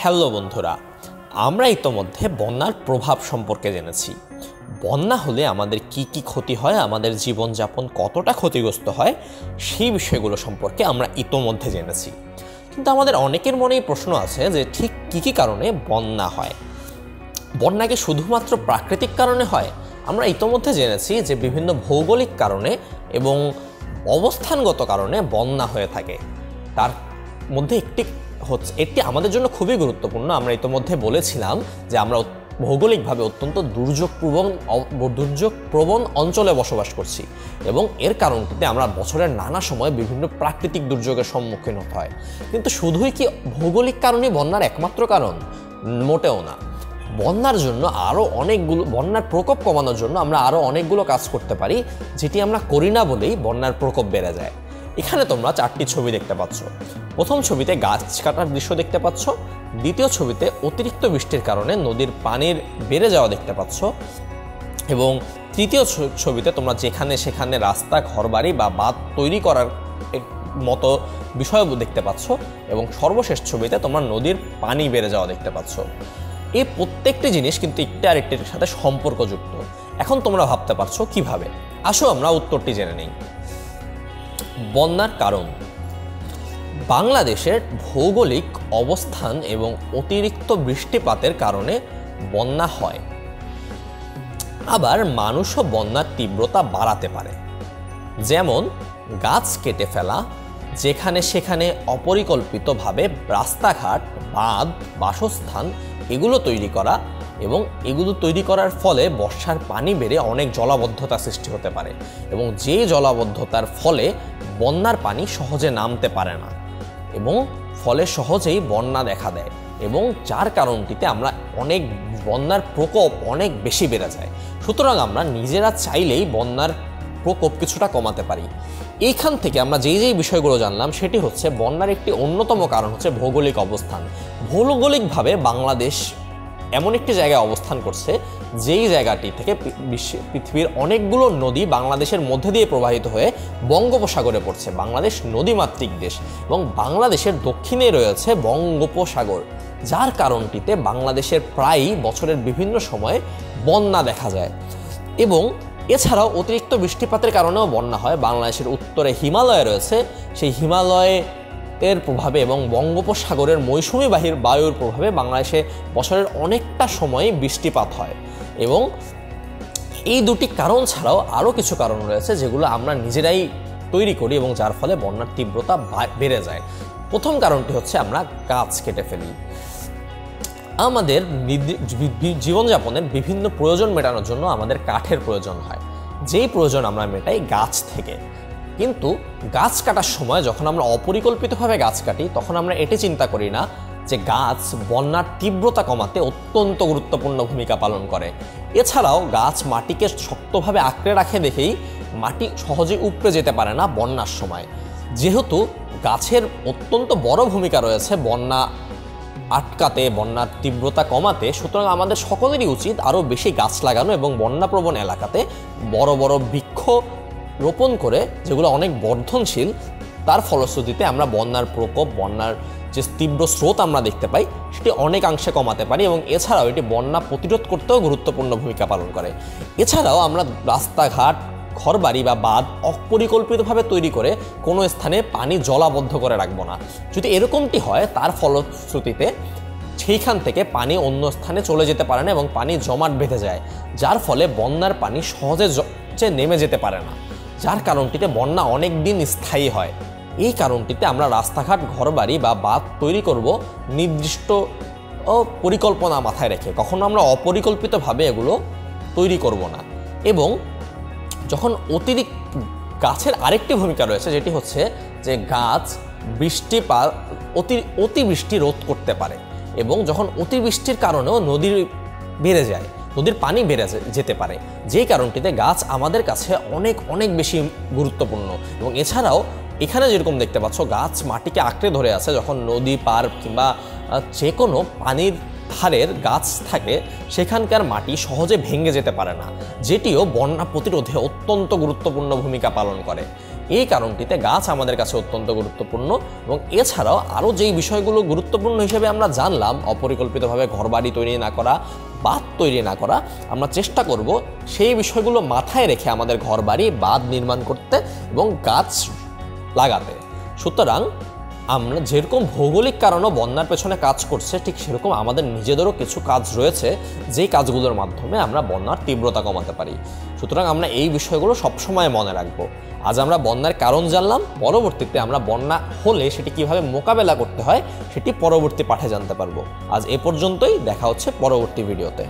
Hello বন্ধুরা, আমরা ইতোমধ্যে বন্যার প্রভাব সম্পর্কে জেনেছি। বন্যা হলে আমাদের কি কি ক্ষতি হয়, আমাদের জীবনযাপন কতটা ক্ষতিগ্রস্ত হয়, সেই বিষয়গুলো সম্পর্কে আমরা ইতোমধ্যে জেনেছি। কিন্তু আমাদের অনেকের মনেই প্রশ্ন আছে যে ঠিক কি কি কারণে বন্যা হয়। বন্যাকে শুধুমাত্র প্রাকৃতিক কারণে হয়? আমরা ইতোমধ্যে জেনেছি যে বিভিন্ন ভৌগোলিক কারণে এবং অবস্থানগত কারণে বন্যা হয়ে থাকে। তার মধ্যে একটি হচ্ছে, এটি আমাদের জন্য খুবই গুরুত্বপূর্ণ। আমরা ইতোমধ্যে বলেছিলাম যে আমরা ভৌগোলিকভাবে অত্যন্ত দুর্যোগ প্রবণ অ- দুর্যোগ প্রবণ অঞ্চলে বসবাস করছি এবং এর কারণটিতে আমরা বছরের নানা সময় বিভিন্ন প্রাকৃতিক দুর্যোগের সম্মুখীন হতে হয়। কিন্তু শুধুই কি ভৌগোলিক কারণই বন্যার একমাত্র কারণ? মোটেও না। বন্যার জন্য আরও অনেকগুলো, বন্যার প্রকোপ কমানোর জন্য আমরা আরও অনেকগুলো কাজ করতে পারি, যেটি আমরা করি না বলেই বন্যার প্রকোপ বেড়ে যায়। এখানে তোমরা চারটি ছবি দেখতে পাচ্ছ। প্রথম ছবিতে গাছ কাটার দৃশ্য দেখতে পাচ্ছ। দ্বিতীয় ছবিতে অতিরিক্ত বৃষ্টির কারণে নদীর পানির বেড়ে যাওয়া দেখতে পাচ্ছ। এবং তৃতীয় ছবিতে তোমরা যেখানে সেখানে রাস্তা, ঘরবাড়ি বা বাঁধ তৈরি করার মতো বিষয় দেখতে পাচ্ছ। এবং সর্বশেষ ছবিতে তোমরা নদীর পানি বেড়ে যাওয়া দেখতে পাচ্ছ। এই প্রত্যেকটি জিনিস কিন্তু একটি আরেকটির সাথে সম্পর্কযুক্ত। এখন তোমরা ভাবতে পারছ কীভাবে? আসো আমরা উত্তরটি জেনে নিই। বন্যার কারণ। বাংলাদেশের ভৌগোলিক অবস্থান এবং অতিরিক্ত বৃষ্টিপাতের কারণে বন্যা হয়। আবার মানুষও বন্যার তীব্রতা বাড়াতে পারে। যেমন, গাছ কেটে ফেলা, যেখানে সেখানে অপরিকল্পিতভাবে রাস্তাঘাট, বাঁধ, বাসস্থান এগুলো তৈরি করা এবং এগুলো তৈরি করার ফলে বর্ষার পানি বেড়ে অনেক জলাবদ্ধতা সৃষ্টি হতে পারে এবং যে জলাবদ্ধতার ফলে বন্যার পানি সহজে নামতে পারে না এবং ফলে সহজেই বন্যা দেখা দেয় এবং যার কারণটিতে আমরা অনেক বন্যার প্রকোপ অনেক বেশি বেড়ে যায়। সুতরাং আমরা নিজেরা চাইলেই বন্যার প্রকোপ কিছুটা কমাতে পারি। এইখান থেকে আমরা যেই যেই বিষয়গুলো জানলাম, সেটি হচ্ছে বন্যার একটি অন্যতম কারণ হচ্ছে ভৌগোলিক অবস্থান। ভৌগোলিকভাবে বাংলাদেশ এমন একটি জায়গায় অবস্থান করছে যেই জায়গাটি থেকে পৃ- বিশ্বে- পৃথিবীর অনেকগুলো নদী বাংলাদেশের মধ্যে দিয়ে প্রবাহিত হয়ে বঙ্গোপসাগরে পড়ছে। বাংলাদেশ নদীমাতৃক দেশ এবং বাংলাদেশের দক্ষিণে রয়েছে বঙ্গোপসাগর, যার কারণটিতে বাংলাদেশের প্রায়ই বছরের বিভিন্ন সময়ে বন্যা দেখা যায় এবং এছাড়াও অতিরিক্ত বৃষ্টিপাতের কারণেও বন্যা হয়। বাংলাদেশের উত্তরে হিমালয় রয়েছে। সেই হিমালয়ে এর প্রভাবে এবং বঙ্গোপসাগরের মৌসুমি বাহির বায়ুর প্রভাবে বাংলাদেশে বছরের অনেকটা সময় বৃষ্টিপাত হয়। এবং এই দুটি কারণ ছাড়াও আরও কিছু কারণ রয়েছে যেগুলো আমরা নিজেরাই তৈরি করি এবং যার ফলে বন্যার তীব্রতা বেড়ে যায়। প্রথম কারণটি হচ্ছে আমরা গাছ কেটে ফেলি। আমাদের জীবনযাপনের বিভিন্ন প্রয়োজন মেটানোর জন্য আমাদের কাঠের প্রয়োজন হয়। যেই প্রয়োজন আমরা মেটাই গাছ থেকে। কিন্তু গাছ কাটার সময় যখন আমরা অপরিকল্পিতভাবে গাছ কাটি, তখন আমরা এটি চিন্তা করি না যে গাছ বন্যার তীব্রতা কমাতে অত্যন্ত গুরুত্বপূর্ণ ভূমিকা পালন করে। এছাড়াও গাছ মাটিকে শক্তভাবে আঁকড়ে রাখে দেখেই মাটি সহজে উপড়ে যেতে পারে না বন্যার সময়। যেহেতু গাছের অত্যন্ত বড় ভূমিকা রয়েছে বন্যা আটকাতে, বন্যার তীব্রতা কমাতে, সুতরাং আমাদের সকলেরই উচিত আরও বেশি গাছ লাগানো এবং বন্যাপ্রবণ এলাকাতে বড় বড় বৃক্ষ রোপণ করে, যেগুলো অনেক বর্ধনশীল, তার ফলশ্রুতিতে আমরা বন্যার প্রকোপ, বন্যার যে তীব্র স্রোত আমরা দেখতে পাই, সেটি অনেকাংশে কমাতে পারি এবং এছাড়াও এটি বন্যা প্রতিরোধ করতেও গুরুত্বপূর্ণ ভূমিকা পালন করে। এছাড়াও আমরা রাস্তাঘাট, ঘরবাড়ি বা বাঁধ অপরিকল্পিতভাবে তৈরি করে কোনো স্থানে পানি জলাবদ্ধ করে রাখব না। যদি এরকমটি হয়, তার ফলশ্রুতিতে সেইখান থেকে পানি অন্য স্থানে চলে যেতে পারে না এবং পানি জমাট বেঁধে যায়, যার ফলে বন্যার পানি সহজে নেমে যেতে পারে না। যার কারণটিতে বন্যা অনেক দিন স্থায়ী হয়। এই কারণটিতে আমরা রাস্তাঘাট, ঘরবাড়ি বা বাঁধ তৈরি করব নির্দিষ্ট পরিকল্পনা মাথায় রেখে। কখনো আমরা অপরিকল্পিতভাবে এগুলো তৈরি করব না। এবং যখন অতিরিক্ত গাছের আরেকটি ভূমিকা রয়েছে, যেটি হচ্ছে যে গাছ বৃষ্টিপাত অতি, অতিবৃষ্টি রোধ করতে পারে। এবং যখন অতিবৃষ্টির কারণেও নদীর বেড়ে যায় নদীর পানি বেড়ে যেতে পারে। যেই কারণটিতে গাছ আমাদের কাছে অনেক অনেক বেশি গুরুত্বপূর্ণ। এবং এছাড়াও এখানে যেরকম দেখতে পাচ্ছ, গাছ মাটিকে আঁকড়ে ধরে আছে। যখন নদী পার কিংবা যে কোনো পানির ধারের গাছ থাকে, সেখানকার মাটি সহজে ভেঙে যেতে পারে না। যেটিও বন্যা প্রতিরোধে অত্যন্ত গুরুত্বপূর্ণ ভূমিকা পালন করে। এই কারণটিতে গাছ আমাদের কাছে অত্যন্ত গুরুত্বপূর্ণ এবং এছাড়াও আরও যেই বিষয়গুলো গুরুত্বপূর্ণ হিসেবে আমরা জানলাম, অপরিকল্পিতভাবে ঘরবাড়ি তৈরি না করা, বাঁধ তৈরি না করা, আমরা চেষ্টা করব সেই বিষয়গুলো মাথায় রেখে আমাদের ঘরবাড়ি, বাঁধ নির্মাণ করতে এবং গাছ লাগাতে। সুতরাং আমরা যেরকম ভৌগোলিক কারণও বন্যার পেছনে কাজ করছে, ঠিক সেরকম আমাদের নিজেদেরও কিছু কাজ রয়েছে, যেই কাজগুলোর মাধ্যমে আমরা বন্যার তীব্রতা কমাতে পারি। সুতরাং আমরা এই বিষয়গুলো সবসময় মনে রাখব। আজ আমরা বন্যার কারণ জানলাম, পরবর্তীতে আমরা বন্যা হলে সেটি কীভাবে মোকাবেলা করতে হয়, সেটি পরবর্তী পাঠে জানতে পারব। আজ এ পর্যন্তই, দেখা হচ্ছে পরবর্তী ভিডিওতে।